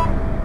Yeah.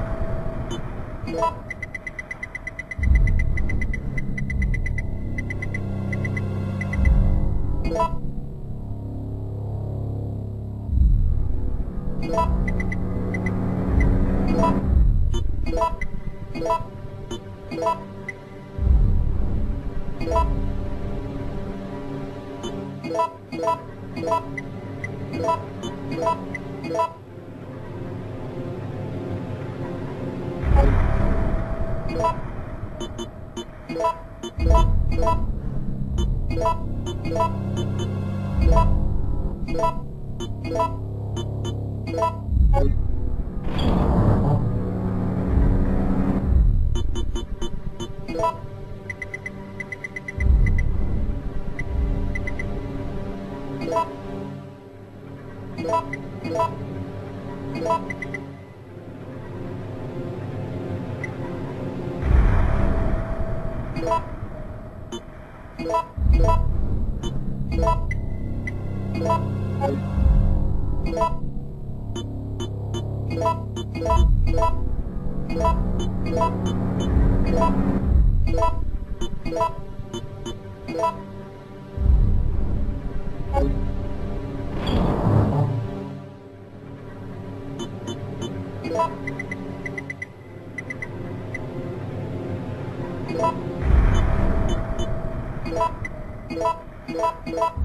Yeah.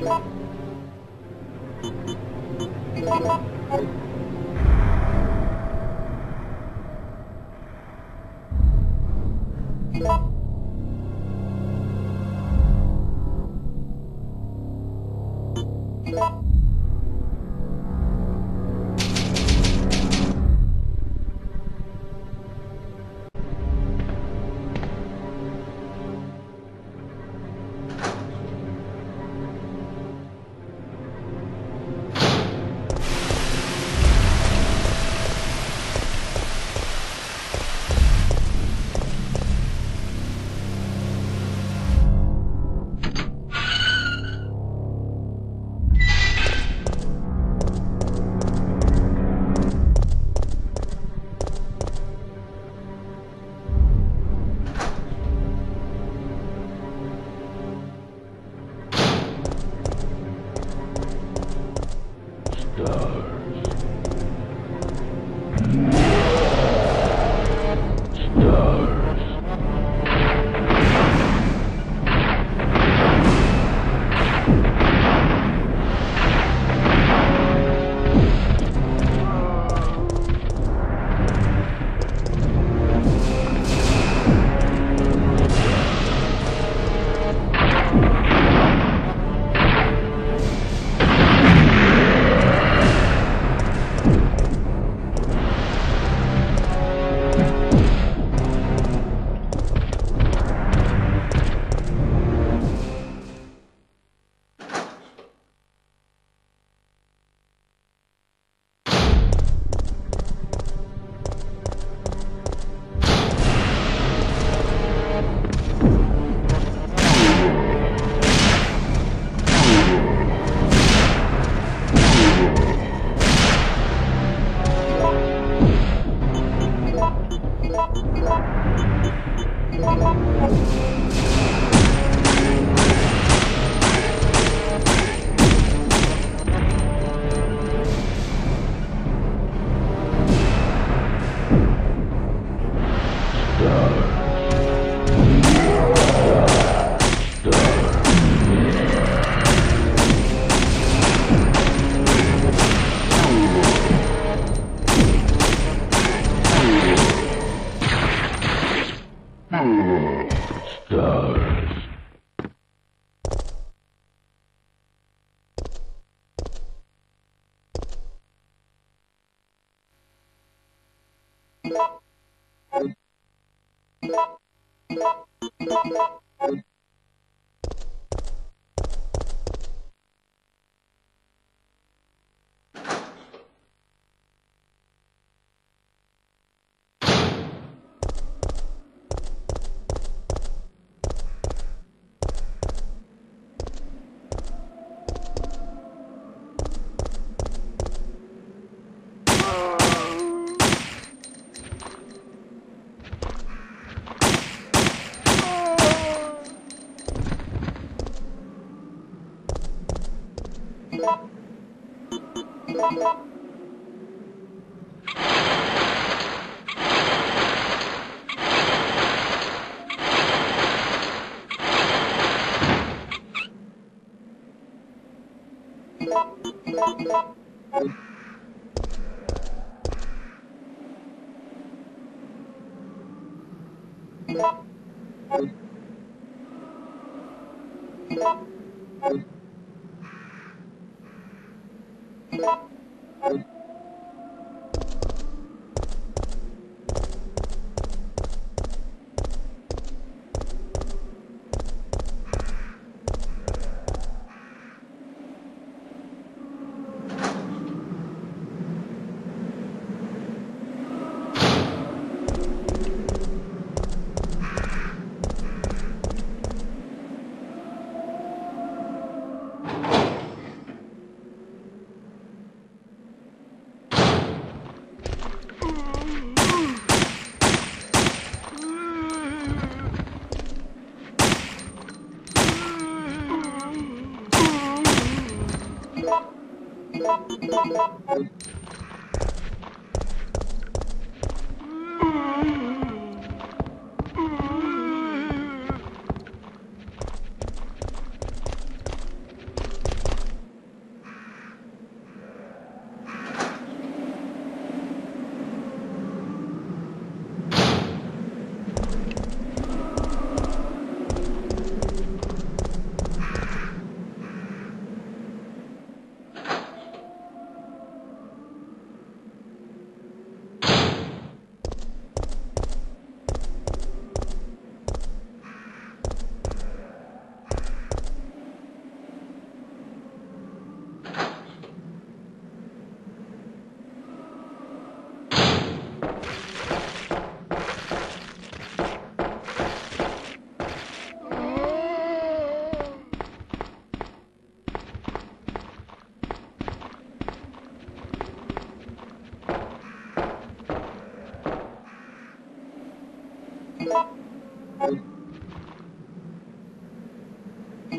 Thank you. Thank you. Thank you. Thank you.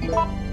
you